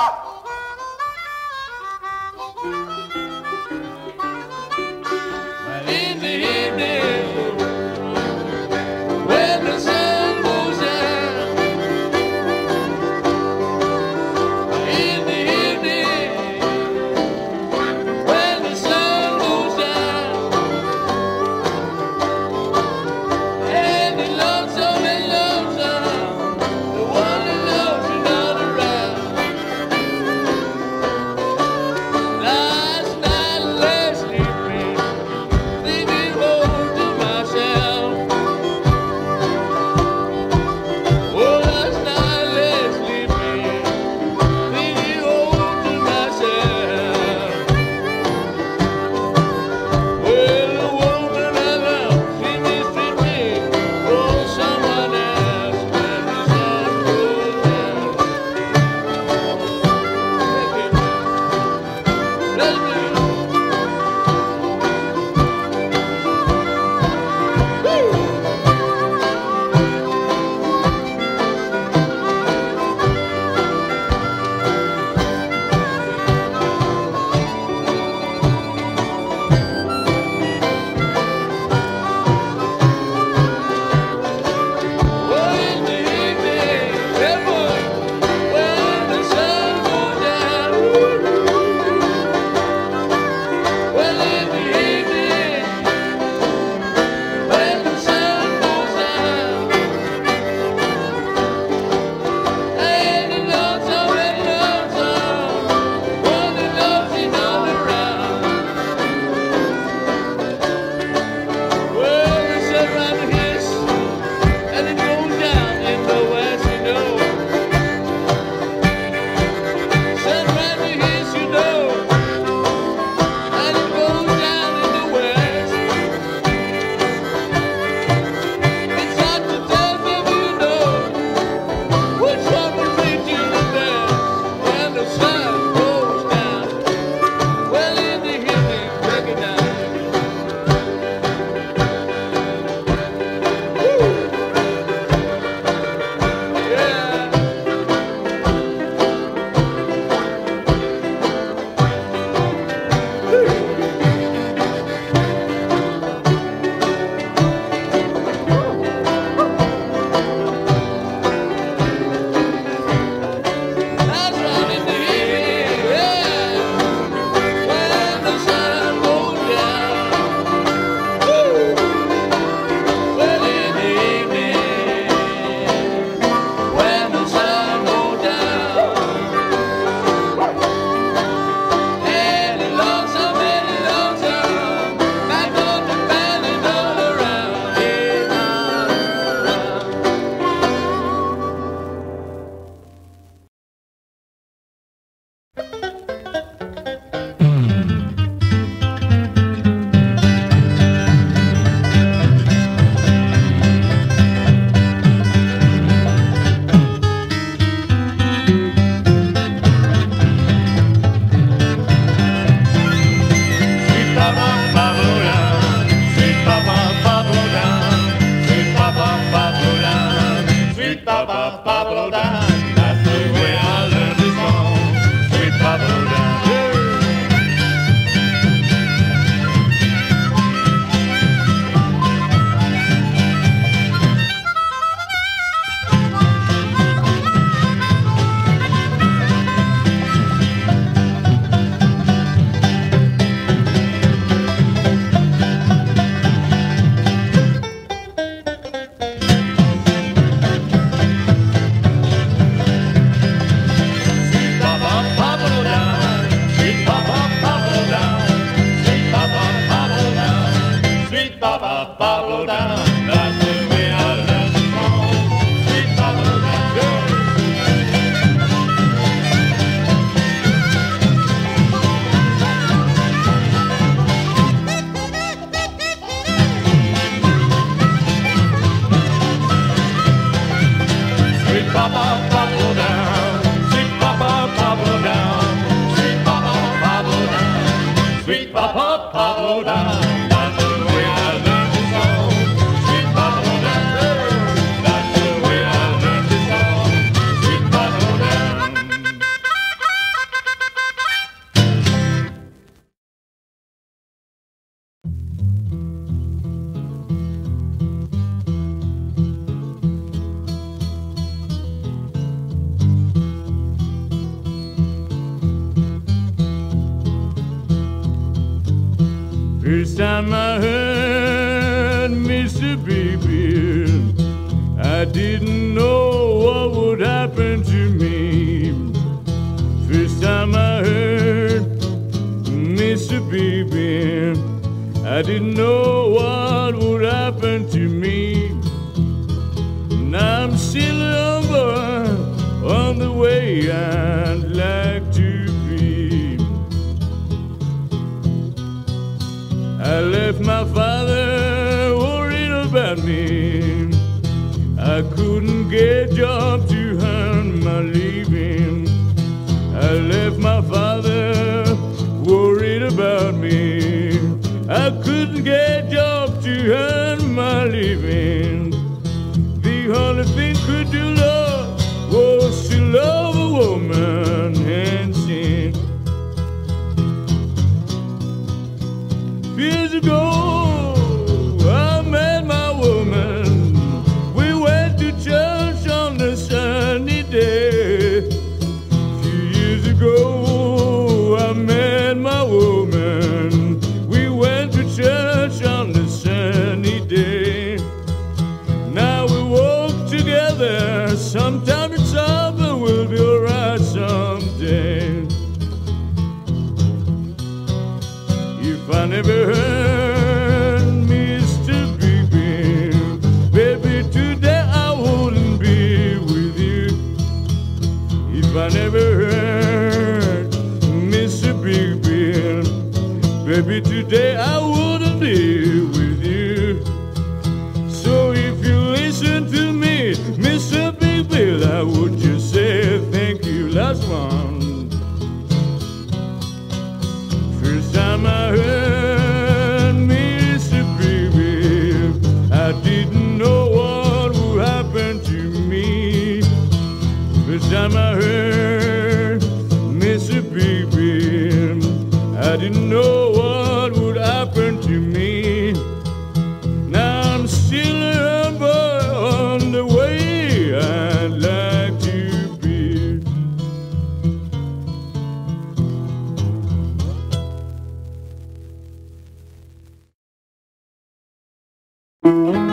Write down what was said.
Stop! Papa Papa down. That's the way I. Sweet Papa down. Sweet Papa down, Sweet Papa Papa down, Sweet Papa Papa down. First time I heard Mr. Baby, I didn't know what would happen to me. First time I heard Mr. Baby, I didn't know what would happen to me. Now I'm still on the way I'd My father worried about me. I couldn't get a job to earn my living. I left my father worried about me. I couldn't get a job to earn my living. The only thing could do If I never heard Mr. Big Bill. baby, today I wouldn't Thank